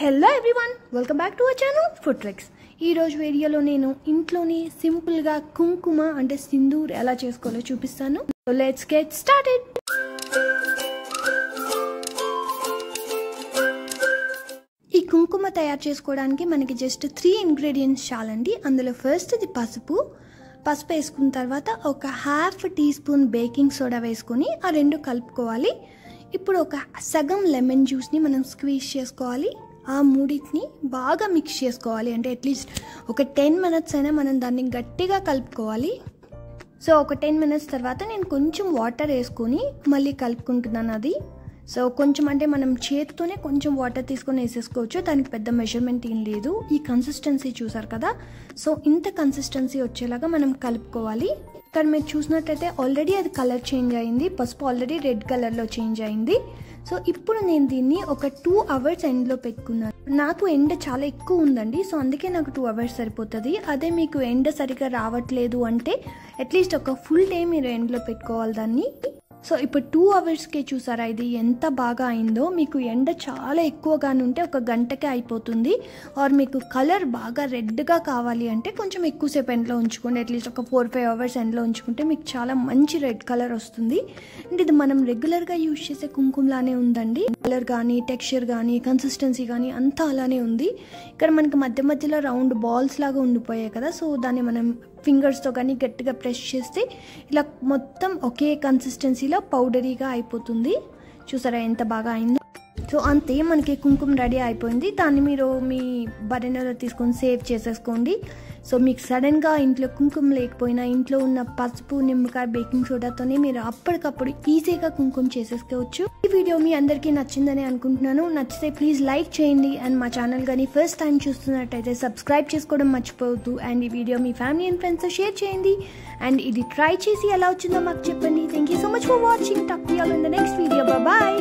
Hello everyone welcome back to our channel food tricks ఈరోజు వీడియోలో నేను ఇంట్లోనే సింపుల్గా కుంకుమ అంటే సింధూర్ ఎలా చేసుకోవాలో చూపిస్తాను. లెట్స్ గెట్ స్టార్టెడ్ ఈ కుంకుమ తయారు చేసుకోవడానికి మనకి జస్ట్ త్రీ ఇంగ్రీడియంట్స్ చాలండి. అందులో ఫస్ట్ ఇది పసుపు. పసుపు వేసుకున్న తర్వాత ఒక half teaspoon baking soda వేసుకొని ఆ రెండు కలుపుకోవాలి. ఇప్పుడు ఒక సగం లెమన్ జ్యూస్ని మనం స్క్వీజ్ చేసుకోవాలి. ఆ మూడింటిని బాగా మిక్స్ చేసుకోవాలి. అంటే అట్లీస్ట్ ఒక టెన్ మినిట్స్ అయినా మనం దాన్ని గట్టిగా కలుపుకోవాలి. సో ఒక టెన్ మినిట్స్ తర్వాత నేను కొంచెం వాటర్ వేసుకొని మళ్ళీ కలుపుకుంటున్నాను అది. సో కొంచెం అంటే మనం చేతితోనే కొంచెం వాటర్ తీసుకొని వేసేసుకోవచ్చు. దానికి పెద్ద మెజర్మెంట్ ఏం లేదు. ఈ కన్సిస్టెన్సీ చూసారు కదా? సో ఇంత కన్సిస్టెన్సీ వచ్చేలాగా మనం కలుపుకోవాలి. ఇక్కడ మీరు చూసినట్టయితే ఆల్రెడీ అది కలర్ చేంజ్ అయింది. పసుపు ఆల్రెడీ రెడ్ కలర్లో చేంజ్ అయింది. సో ఇప్పుడు నేను దీన్ని ఒక టూ అవర్స్ ఎండ్లో పెట్టుకున్నాను. నాకు ఎండ చాలా ఎక్కువ ఉందండి సో అందుకే నాకు టూ అవర్స్ సరిపోతుంది. అదే మీకు ఎండ సరిగ్గా రావట్లేదు అంటే అట్లీస్ట్ ఒక ఫుల్ డే మీరు ఎండ్లో పెట్టుకోవాలి దాన్ని. సో ఇప్పుడు టూ అవర్స్కే చూసారా? ఇది ఎంత బాగా అయిందో? మీకు ఎండ చాలా ఎక్కువగా ఉంటే ఒక గంటకే అయిపోతుంది. ఆర్ మీకు కలర్ బాగా రెడ్గా కావాలి అంటే కొంచెం ఎక్కువసేపు ఎండలో ఉంచుకోండి. అట్లీస్ట్ ఒక ఫోర్ ఫైవ్ అవర్స్ ఎండలో ఉంచుకుంటే మీకు చాలా మంచి రెడ్ కలర్ వస్తుంది. అండ్ ఇది మనం రెగ్యులర్గా యూజ్ చేసే కుంకుమలానే ఉందండి. కలర్ కానీ టెక్స్చర్ కానీ కన్సిస్టెన్సీ కానీ అంతా అలానే ఉంది. ఇక్కడ మనకి మధ్య మధ్యలో రౌండ్ బాల్స్ లాగా ఉండిపోయాయి కదా. సో దాన్ని మనం ఫింగర్స్తో కానీ గట్టిగా ప్రెస్ చేస్తే ఇలా మొత్తం ఒకే కన్సిస్టెన్సీలో పౌడరీగా అయిపోతుంది. చూసారా ఎంత బాగా అయిందో? సో అంతే మనకి కుంకుమ రెడీ అయిపోయింది. దాన్ని మీరు మీ బరెనలో తీసుకొని సేవ్ చేసేసుకోండి. సో మీకు సడన్గా ఇంట్లో కుంకుమ లేకపోయినా ఇంట్లో ఉన్న పసుపు నిమ్మకాయ బేకింగ్ సోడాతోనే మీరు అప్పటికప్పుడు ఈజీగా కుంకుమ చేసేసుకోవచ్చు. ఈ వీడియో మీ అందరికీ నచ్చిందని అనుకుంటున్నాను. నచ్చితే ప్లీజ్ లైక్ చేయండి. అండ్ మా ఛానల్ కానీ ఫస్ట్ టైం చూస్తున్నట్టయితే సబ్స్క్రైబ్ చేసుకోవడం మర్చిపోవద్దు. అండ్ ఈ వీడియో మీ ఫ్యామిలీ అండ్ ఫ్రెండ్స్తో షేర్ చేయండి. అండ్ ఇది ట్రై చేసి ఎలా వచ్చిందో మాకు చెప్పండి. Thank you so much for watching talk in the next video bye